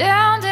down.